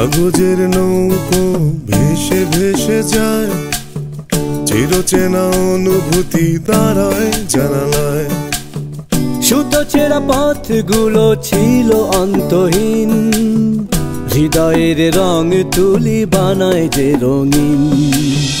কাগজের নৌকো ভেসে ভেসে যায়। চিরচেনা অনুভূতি দাঁড়ায় জানালায়। সুতো চেরা পথগুলো ছিল অন্তহীন। হৃদয়ের রং তুলি বানায় যে রঙিন।